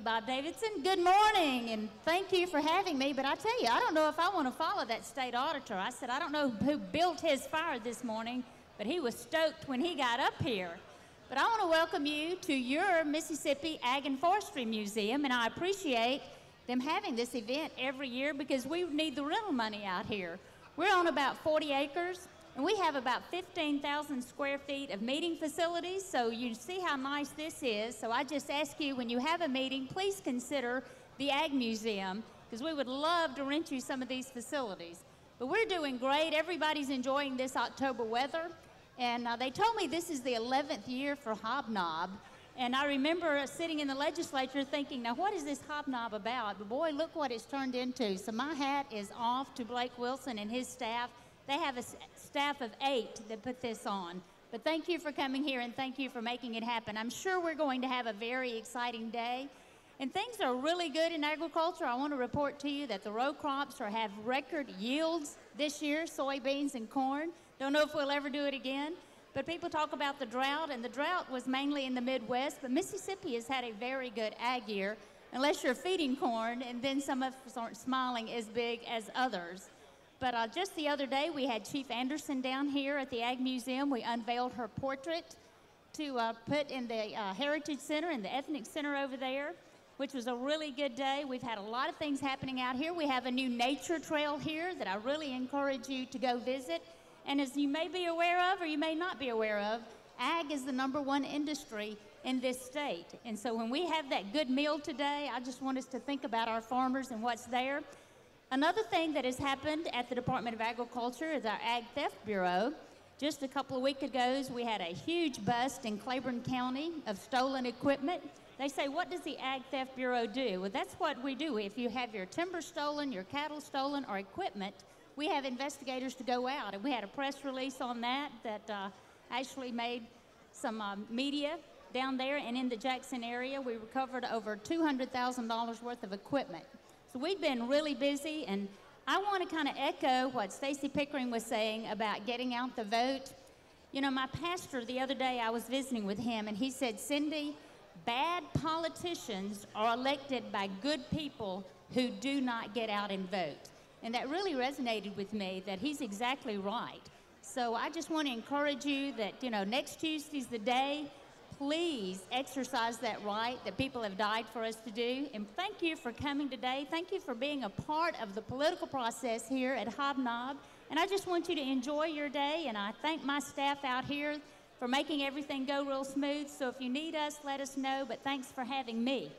Hi, Bob Davidson. Good morning, and thank you for having me. But I tell you, I don't know if I want to follow that state auditor. I said, I don't know who built his fire this morning, but he was stoked when he got up here. But I want to welcome you to your Mississippi Ag and Forestry Museum, and I appreciate them having this event every year because we need the rental money out here. We're on about 40 acres, and we have about 15,000 square feet of meeting facilities, so you see how nice this is. So I just ask you, when you have a meeting, please consider the Ag Museum, because we would love to rent you some of these facilities. But we're doing great. Everybody's enjoying this October weather. And uh, they told me this is the 11th year for Hobnob. And I remember sitting in the legislature thinking, now what is this Hobnob about? But boy, look what it's turned into. So my hat is off to Blake Wilson and his staff. They have a staff of eight that put this on. But thank you for coming here and thank you for making it happen. I'm sure we're going to have a very exciting day. And things are really good in agriculture. I want to report to you that the row crops are have record yields this year, soybeans and corn. Don't know if we'll ever do it again. But people talk about the drought, and the drought was mainly in the Midwest, but Mississippi has had a very good ag year, unless you're feeding corn, and then some of us aren't smiling as big as others. But uh, just the other day, we had Chief Anderson down here at the Ag Museum. We unveiled her portrait to uh, put in the uh, Heritage Center and the Ethnic Center over there, which was a really good day. We've had a lot of things happening out here. We have a new nature trail here that I really encourage you to go visit. And as you may be aware of, or you may not be aware of, ag is the number one industry in this state. And so when we have that good meal today, I just want us to think about our farmers and what's there. Another thing that has happened at the Department of Agriculture is our Ag Theft Bureau. Just a couple of weeks ago, we had a huge bust in Claiborne County of stolen equipment. They say, what does the Ag Theft Bureau do? Well, that's what we do. If you have your timber stolen, your cattle stolen, or equipment, we have investigators to go out. And we had a press release on that that uh, actually made some uh, media down there and in the Jackson area. We recovered over $200,000 worth of equipment. So we've been really busy, and I want to kind of echo what Stacey Pickering was saying about getting out the vote. You know, my pastor the other day, I was visiting with him, and he said, Cindy, bad politicians are elected by good people who do not get out and vote. And that really resonated with me that he's exactly right. So I just want to encourage you that, you know, next Tuesday's the day please exercise that right that people have died for us to do. And thank you for coming today. Thank you for being a part of the political process here at Hobnob. And I just want you to enjoy your day. And I thank my staff out here for making everything go real smooth. So if you need us, let us know. But thanks for having me.